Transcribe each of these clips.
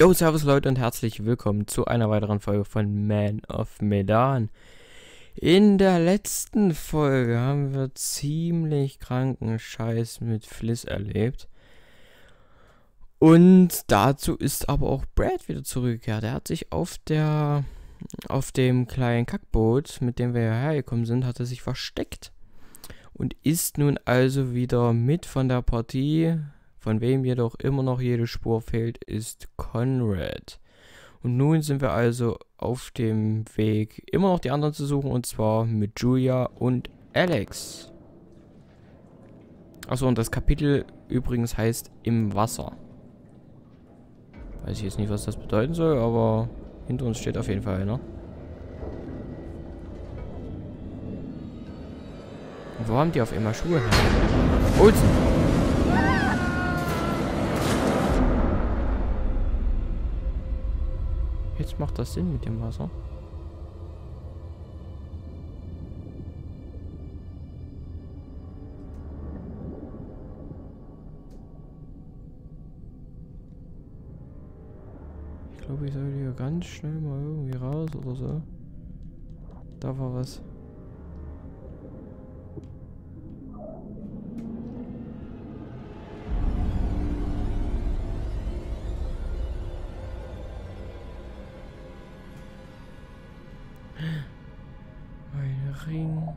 Yo, servus Leute und herzlich willkommen zu einer weiteren Folge von Man of Medan. In der letzten Folge haben wir ziemlich kranken Scheiß mit Fliss erlebt. Und dazu ist aber auch Brad wieder zurückgekehrt. Er hat sich auf der auf dem kleinen Kackboot, mit dem wir hierher gekommen sind, hat er sich versteckt und ist nun also wieder mit von der Partie von wem jedoch immer noch jede Spur fehlt, ist Conrad. Und nun sind wir also auf dem Weg, immer noch die anderen zu suchen, und zwar mit Julia und Alex. Achso, und das Kapitel übrigens heißt Im Wasser. Weiß ich jetzt nicht, was das bedeuten soll, aber hinter uns steht auf jeden Fall einer. Und wo haben die auf einmal Schuhe her? Olsen! Jetzt macht das Sinn mit dem Wasser. Ich glaube, ich soll hier ganz schnell mal irgendwie raus oder so. Da war was. Meine Ring.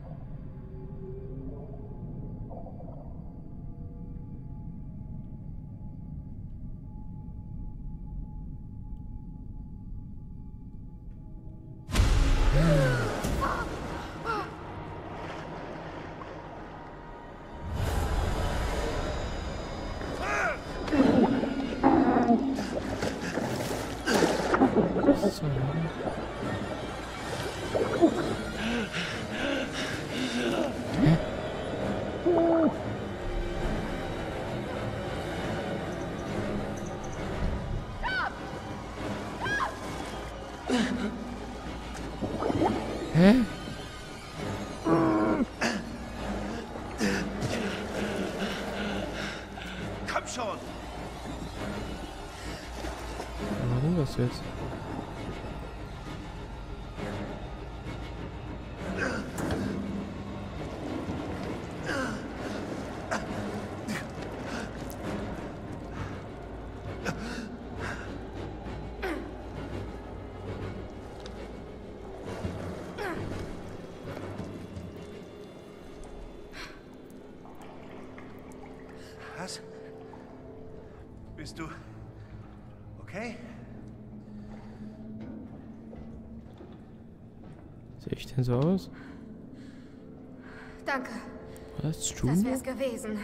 Hä? Sehe ich denn so aus? Danke, Was? das Junior? wär's gewesen.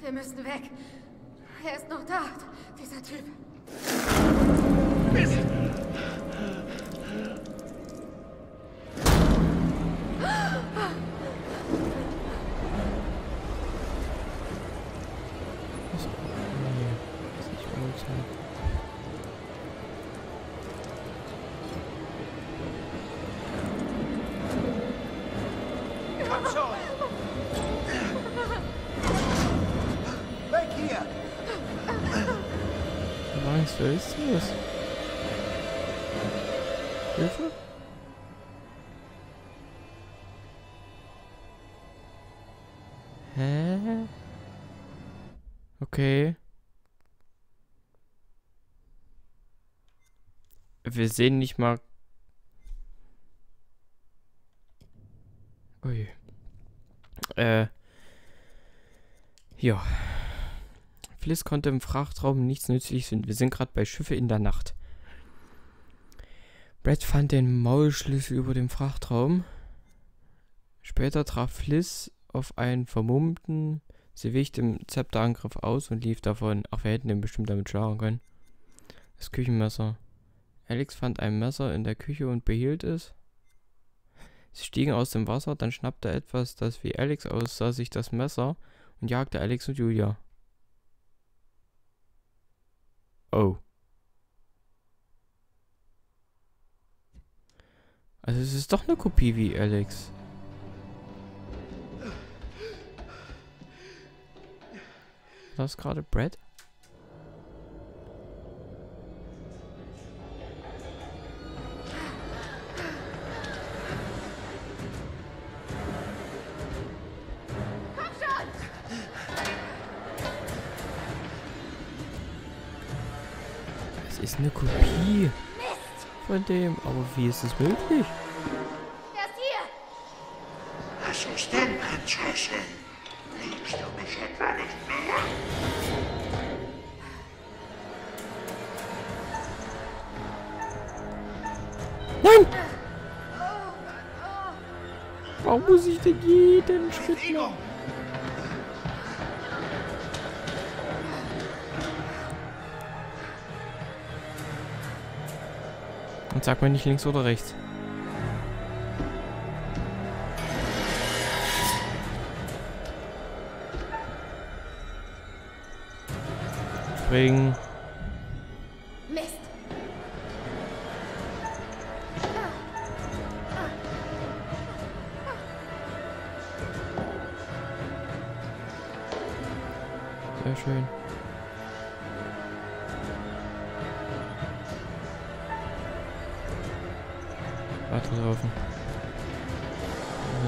Wir müssen weg. Er ist noch da, dieser Typ. Was? Hä? Okay. Wir sehen nicht mal. Ui. Äh. Ja. Fliss konnte im Frachtraum nichts Nützliches finden. Wir sind gerade bei Schiffe in der Nacht. Brad fand den Maulschlüssel über dem Frachtraum. Später traf Fliss auf einen vermummten. Sie wich dem Zepterangriff aus und lief davon. Ach, wir hätten den bestimmt damit schlagen können. Das Küchenmesser. Alex fand ein Messer in der Küche und behielt es. Sie stiegen aus dem Wasser, dann schnappte etwas, das wie Alex aussah, sich das Messer und jagte Alex und Julia. Oh. Also es ist doch eine Kopie wie Alex. What's called a bread. Es ist eine Kopie von dem, aber wie ist es möglich? Nein! Warum muss ich denn jeden Schritt Bewegung! Und sag mir nicht links oder rechts. Springen.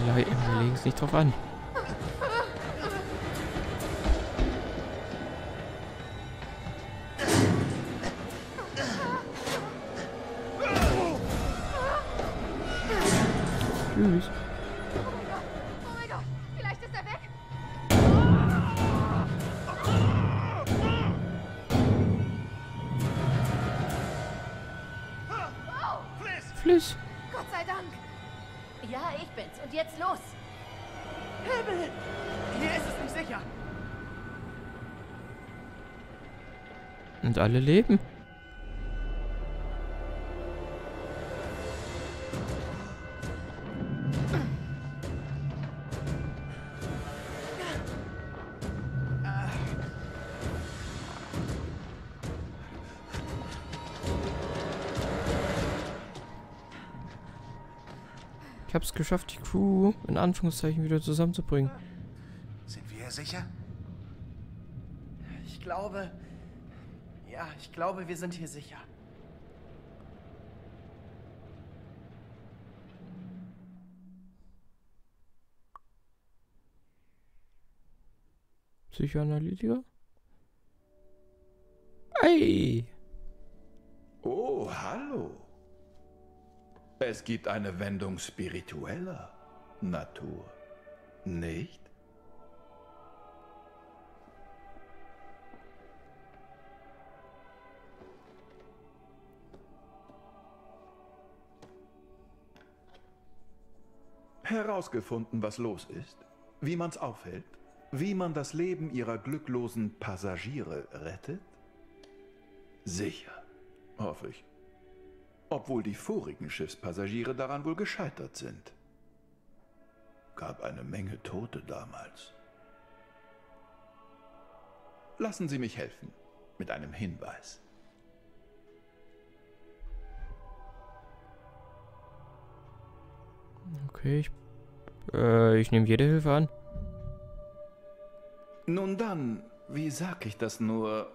Le- wir legen es nicht drauf an. Alle leben. Ich hab's geschafft, die Crew in Anführungszeichen wieder zusammenzubringen. Sind wir hier sicher? Ich glaube. Ja, ich glaube, wir sind hier sicher. Psychoanalytiker? Ey! Oh, hallo. Es gibt eine Wendung spiritueller Natur, nicht? Herausgefunden, was los ist, wie man's aufhält, wie man das Leben ihrer glücklosen Passagiere rettet? Sicher, hoffe ich. Obwohl die vorigen Schiffspassagiere daran wohl gescheitert sind. Gab eine Menge Tote damals. Lassen Sie mich helfen mit einem Hinweis. Okay, ich, äh, ich nehme jede Hilfe an. Nun dann, wie sag ich das nur?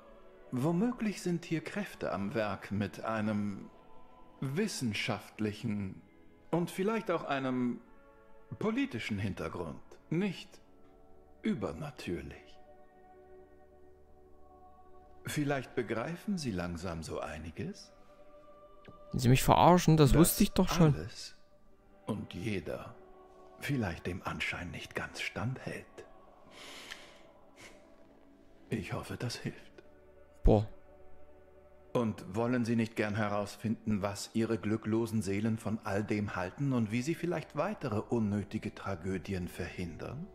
Womöglich sind hier Kräfte am Werk mit einem wissenschaftlichen und vielleicht auch einem politischen Hintergrund, nicht übernatürlich. Vielleicht begreifen Sie langsam so einiges? Sie mich verarschen, das dass wusste ich doch schon. Alles und jeder vielleicht dem Anschein nicht ganz standhält. Ich hoffe, das hilft. Boah. Und wollen Sie nicht gern herausfinden, was Ihre glücklosen Seelen von all dem halten und wie Sie vielleicht weitere unnötige Tragödien verhindern?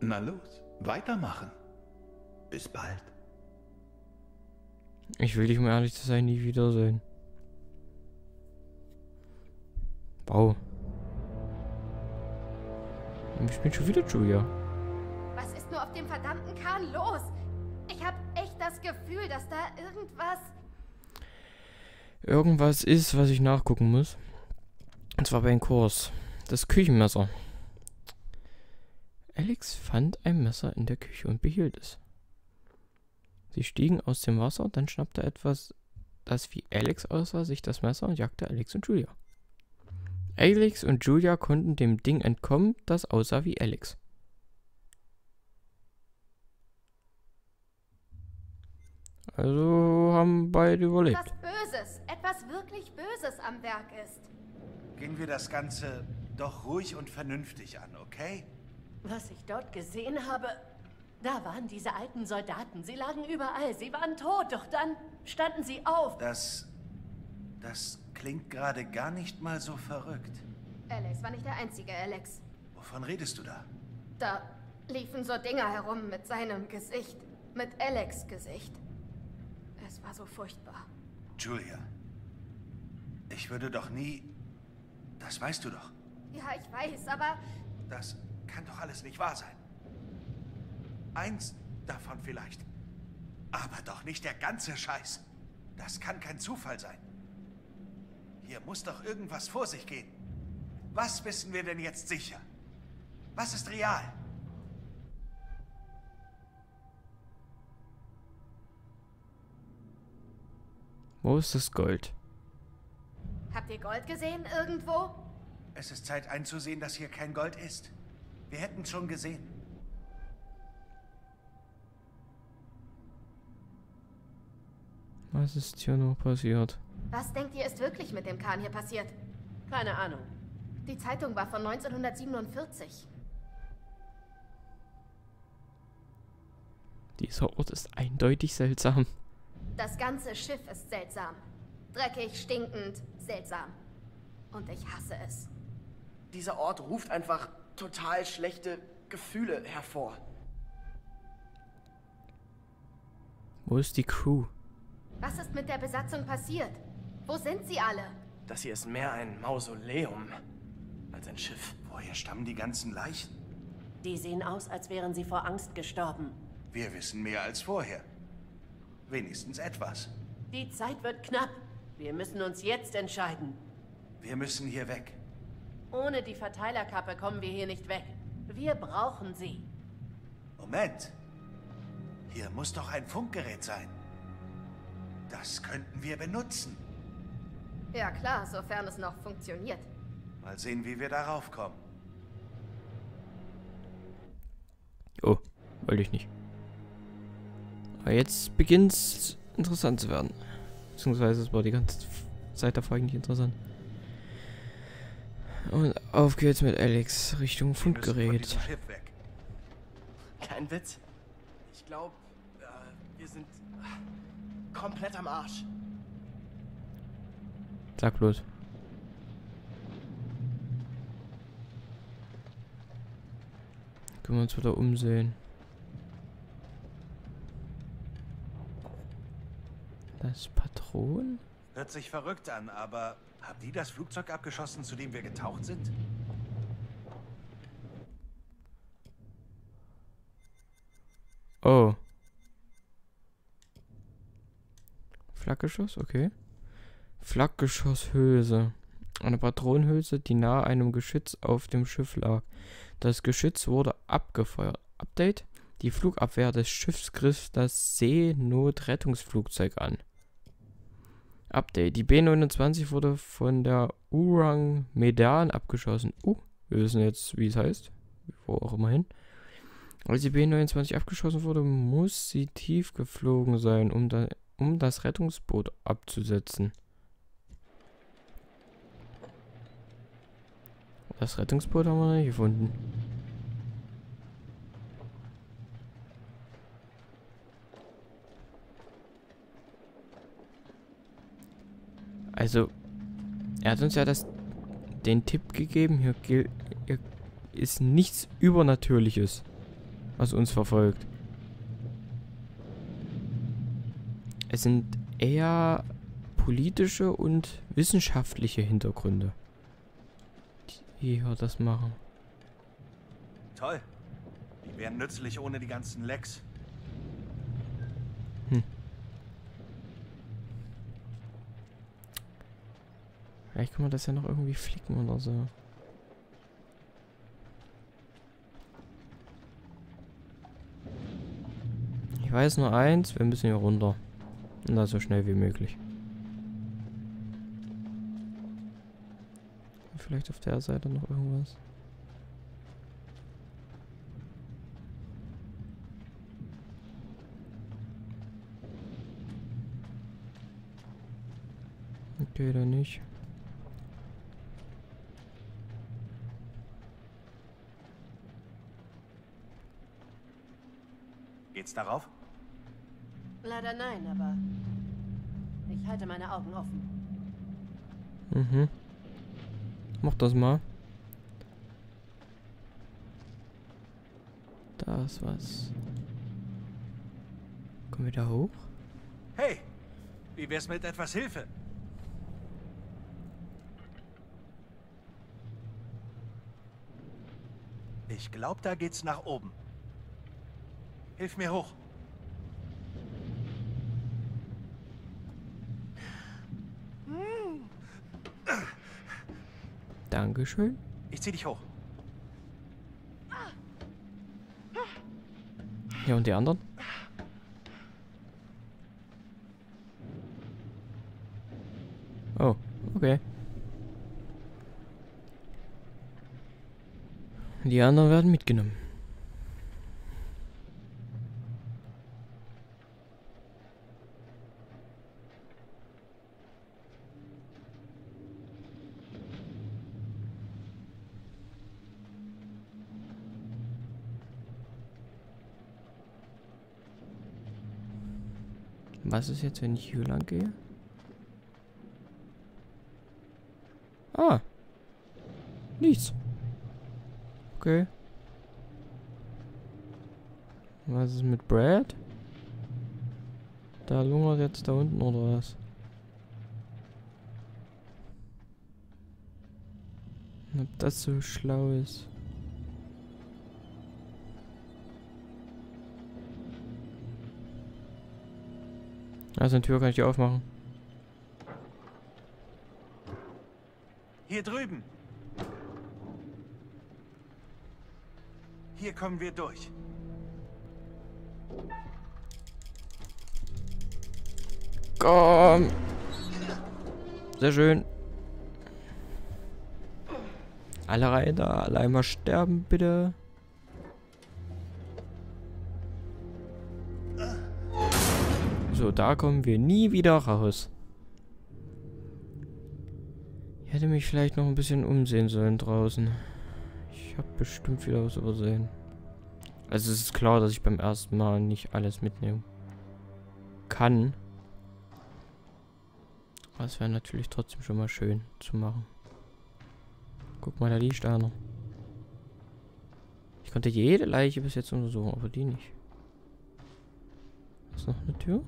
Na los, weitermachen. Bis bald. Ich will dich, um ehrlich zu sein, nie wiedersehen. Wow. Ich bin schon wieder Julia. Was ist nur auf dem verdammten Kahn los? Ich habe echt das Gefühl, dass da irgendwas. Irgendwas ist, was ich nachgucken muss. Und zwar beim Kurs. Das Küchenmesser. Alex fand ein Messer in der Küche und behielt es. Sie stiegen aus dem Wasser, dann schnappte etwas, das wie Alex aussah, sich das Messer und jagte Alex und Julia. Alex und Julia konnten dem Ding entkommen, das aussah wie Alex. Also haben beide überlebt. Das wirklich Böses am Werk ist. Gehen wir das Ganze doch ruhig und vernünftig an, okay? Was ich dort gesehen habe, da waren diese alten Soldaten. Sie lagen überall. Sie waren tot, doch dann standen sie auf. Das. Das klingt gerade gar nicht mal so verrückt. Alex war nicht der einzige Alex. Wovon redest du da? Da liefen so Dinger herum mit seinem Gesicht. Mit Alex Gesicht. Es war so furchtbar. Julia. Ich würde doch nie. Das weißt du doch. Ja, ich weiß, aber Das kann doch alles nicht wahr sein. Eins davon vielleicht. Aber doch nicht der ganze Scheiß. Das kann kein Zufall sein. Hier muss doch irgendwas vor sich gehen. Was wissen wir denn jetzt sicher? Was ist real? Wo ist das Gold? habt ihr Gold gesehen irgendwo? Es ist Zeit einzusehen, dass hier kein Gold ist. Wir hätten es schon gesehen. Was ist hier noch passiert? Was denkt ihr, ist wirklich mit dem Kahn hier passiert? Keine Ahnung. Die Zeitung war von 1947. Dieser Ort ist eindeutig seltsam. Das ganze Schiff ist seltsam. Dreckig, stinkend, seltsam. Und ich hasse es. Dieser Ort ruft einfach total schlechte Gefühle hervor. Wo ist die Crew? Was ist mit der Besatzung passiert? Wo sind sie alle? Das hier ist mehr ein Mausoleum als ein Schiff. Woher stammen die ganzen Leichen? Die sehen aus, als wären sie vor Angst gestorben. Wir wissen mehr als vorher. Wenigstens etwas. Die Zeit wird knapp. Wir müssen uns jetzt entscheiden. Wir müssen hier weg. Ohne die Verteilerkappe kommen wir hier nicht weg. Wir brauchen sie. Moment. Hier muss doch ein Funkgerät sein. Das könnten wir benutzen. Ja klar, sofern es noch funktioniert. Mal sehen, wie wir darauf kommen. Oh, wollte ich nicht. Aber jetzt beginnt's interessant zu werden. Beziehungsweise es war die ganze Zeit davor eigentlich interessant. Und auf geht's mit Alex Richtung weg. Kein Witz. Ich glaube, äh, wir sind komplett am Arsch. Sag bloß. Können wir uns wieder umsehen. Das Patron? Hört sich verrückt an, aber haben die das Flugzeug abgeschossen, zu dem wir getaucht sind? Oh. Flakgeschoss, okay. Flakgeschosshülse. Eine Patronenhülse, die nahe einem Geschütz auf dem Schiff lag. Das Geschütz wurde abgefeuert. Update? Die Flugabwehr des Schiffs griff das Seenotrettungsflugzeug an. Update. Die B-29 wurde von der Urang Medan abgeschossen. Uh, wir wissen jetzt, wie es heißt. Wo auch immer hin. Als die B-29 abgeschossen wurde, muss sie tief geflogen sein, um, da, um das Rettungsboot abzusetzen. Das Rettungsboot haben wir nicht gefunden. Also, er hat uns ja das, den Tipp gegeben, hier, hier ist nichts Übernatürliches, was uns verfolgt. Es sind eher politische und wissenschaftliche Hintergründe, hier das machen. Toll. Die wären nützlich ohne die ganzen Lecks. Vielleicht kann man das ja noch irgendwie flicken oder so. Ich weiß nur eins, wir müssen hier runter. Und das so schnell wie möglich. Vielleicht auf der Seite noch irgendwas. Okay, dann nicht. Geht's darauf? Leider nein, aber ich halte meine Augen offen. Mhm. Mach das mal. Da ist was. Kommen wir da hoch? Hey, wie wär's mit etwas Hilfe? Ich glaube, da geht's nach oben. Hilf mir hoch. Dankeschön. Ich zieh dich hoch. Ja, und die anderen? Oh, okay. Die anderen werden mitgenommen. Was ist jetzt, wenn ich hier lang gehe? Ah. Nichts. Okay. Was ist mit Brad? Da lungert jetzt da unten oder was? Ob das so schlau ist. Also eine Tür kann ich die aufmachen. Hier drüben. Hier kommen wir durch. Komm! Sehr schön. Alle rein da, alle einmal sterben, bitte. So, da kommen wir nie wieder raus. Ich hätte mich vielleicht noch ein bisschen umsehen sollen draußen. Ich habe bestimmt wieder was übersehen. Also es ist klar, dass ich beim ersten Mal nicht alles mitnehmen kann. Aber es wäre natürlich trotzdem schon mal schön zu machen. Guck mal, da liegt einer. Ich konnte jede Leiche bis jetzt untersuchen, aber die nicht. Ist noch eine Tür?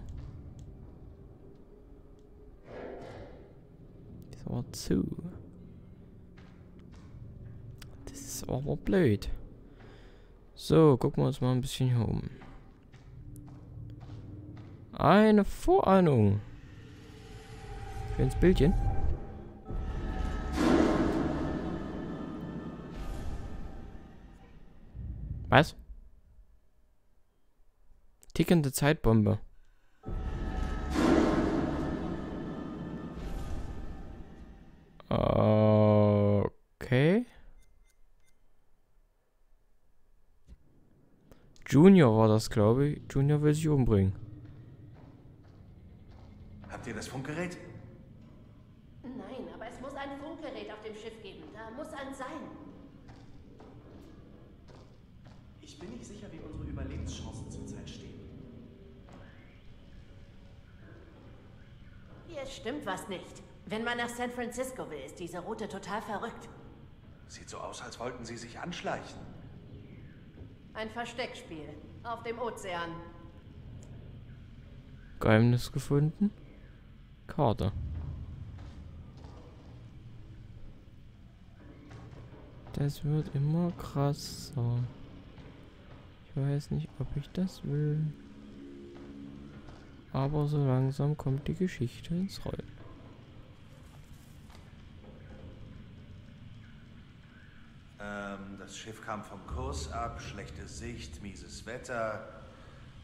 War zu. Das ist aber blöd. So, gucken wir uns mal ein bisschen hier um. Eine Vorahnung. Schönes Bildchen. Was? Tickende Zeitbombe. Junior war das, glaube ich. Junior will sich umbringen. Habt ihr das Funkgerät? Nein, aber es muss ein Funkgerät auf dem Schiff geben. Da muss ein sein. Ich bin nicht sicher, wie unsere Überlebenschancen zurzeit stehen. Hier stimmt was nicht. Wenn man nach San Francisco will, ist diese Route total verrückt. Sieht so aus, als wollten sie sich anschleichen. Ein Versteckspiel. Auf dem Ozean. Geheimnis gefunden. Karte. Das wird immer krasser. Ich weiß nicht, ob ich das will. Aber so langsam kommt die Geschichte ins Rollen. Ähm, das Schiff kam vom Kurs ab, schlechte Sicht, mieses Wetter.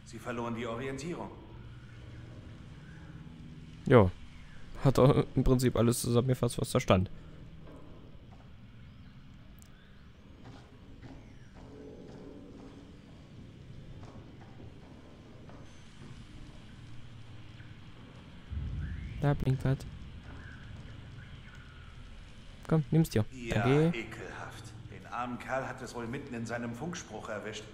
Sie verloren die Orientierung. Ja. Hat er im Prinzip alles zusammengefasst, was da stand. Da blinkt was. komm, nimm's dir. Ja, Danke. ekelhaft. Armen Kerl hat es wohl mitten in seinem Funkspruch erwischt.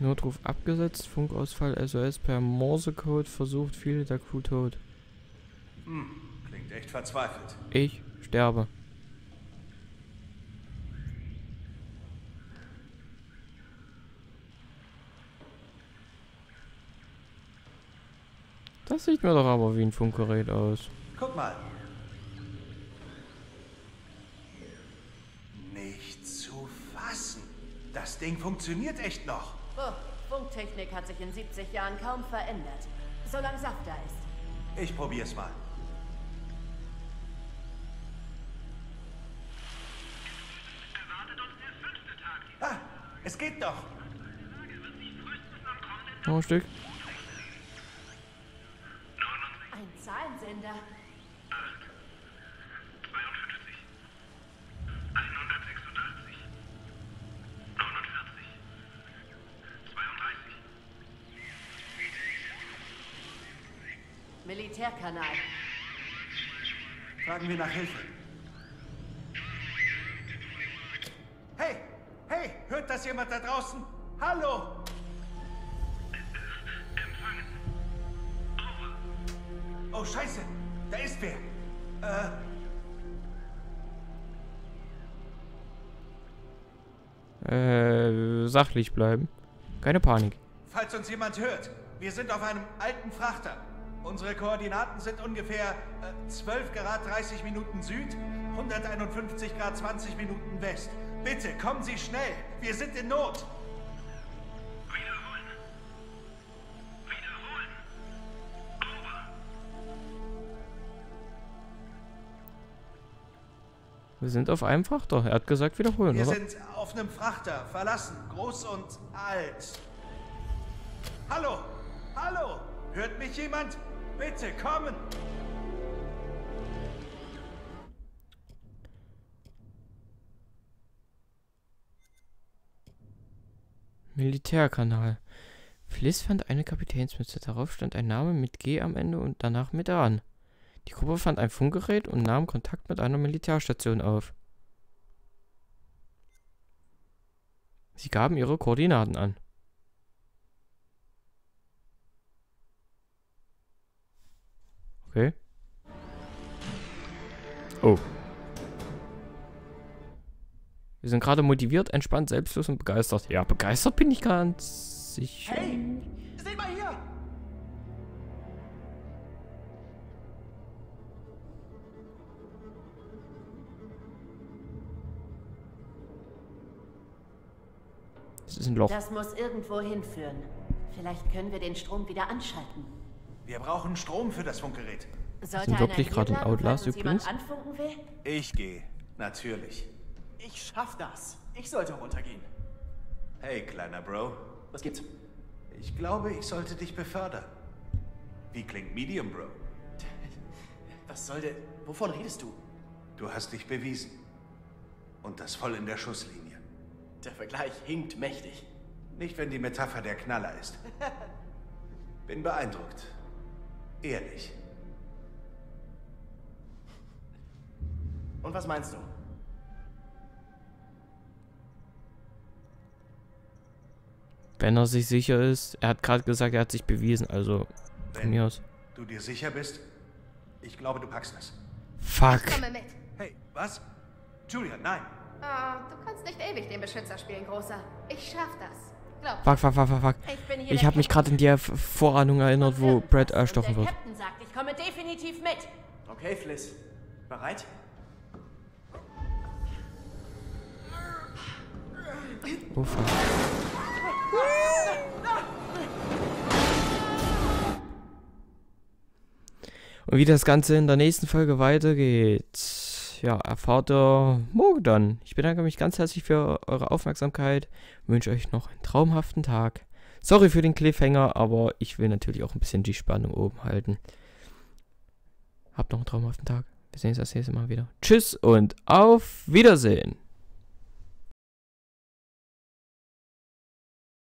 Notruf abgesetzt, Funkausfall SOS per Morsecode versucht, viele der Crew tot. Klingt echt verzweifelt. Ich sterbe. Das sieht mir doch aber wie ein Funkgerät aus. Guck mal. Nicht zu fassen. Das Ding funktioniert echt noch. Oh, Funktechnik hat sich in 70 Jahren kaum verändert. Solange Saft da ist. Ich probier's mal. Ah, es geht doch. Noch ein Stück. Ein Zahlensender. Militärkanal. Fragen wir nach Hilfe. Hey, hey, hört das jemand da draußen? Hallo? Oh, scheiße. Da ist wer. Äh, Äh, sachlich bleiben. Keine Panik. falls uns jemand hört, wir sind auf einem alten Frachter. Unsere Koordinaten sind ungefähr äh, 12 Grad 30 Minuten Süd, 151 Grad 20 Minuten West. Bitte, kommen Sie schnell. Wir sind in Not. Wir sind auf einem Frachter. Er hat gesagt wiederholen, Wir oder? sind auf einem Frachter, verlassen, groß und alt. Hallo, hallo, hört mich jemand? Bitte kommen. Militärkanal. Fliss fand eine Kapitänsmütze. Darauf stand ein Name mit G am Ende und danach mit an. Die Gruppe fand ein Funkgerät und nahm Kontakt mit einer Militärstation auf. Sie gaben ihre Koordinaten an. Okay. Oh. Wir sind gerade motiviert, entspannt, selbstlos und begeistert. Ja, begeistert bin ich ganz sicher. Hey, seht mal hier! Das ist ein Loch. Das muss irgendwo hinführen. Vielleicht können wir den Strom wieder anschalten. Wir brauchen Strom für das Funkgerät. Sollte sind wirklich gerade in Outlast übrigens? anfunken will? Ich gehe, natürlich. Ich schaff das. Ich sollte runtergehen. Hey, kleiner Bro. Was gibt's? Ich glaube, ich sollte dich befördern. Wie klingt Medium, Bro? Was soll der... Wovon redest du? Du hast dich bewiesen. Und das voll in der Schusslinie. Der Vergleich hinkt mächtig. Nicht, wenn die Metapher der Knaller ist. Bin beeindruckt. Ehrlich. Und was meinst du? Wenn er sich sicher ist. Er hat gerade gesagt, er hat sich bewiesen. Also, von mir aus. du dir sicher bist, ich glaube, du packst das. Fuck. Komme mit. Hey, was? Julia, nein. Ah, du kannst nicht ewig den Beschützer spielen, Großer. Ich schaff das. Glaub. Fuck, fuck, fuck, fuck, fuck. Ich bin hier Ich habe mich gerade in die Vorahnung erinnert, wo. Brad erstochen der wird. Captain sagt, ich komme definitiv mit. Okay, Fliss. Bereit? Oh fuck. Und wie das Ganze in der nächsten Folge weitergeht, ja, erfahrt ihr morgen dann. Ich bedanke mich ganz herzlich für eure Aufmerksamkeit, wünsche euch noch einen traumhaften Tag. Sorry für den Cliffhanger, aber ich will natürlich auch ein bisschen die Spannung oben halten. Habt noch einen traumhaften Tag. Wir sehen uns das nächste Mal wieder. Tschüss und auf Wiedersehen.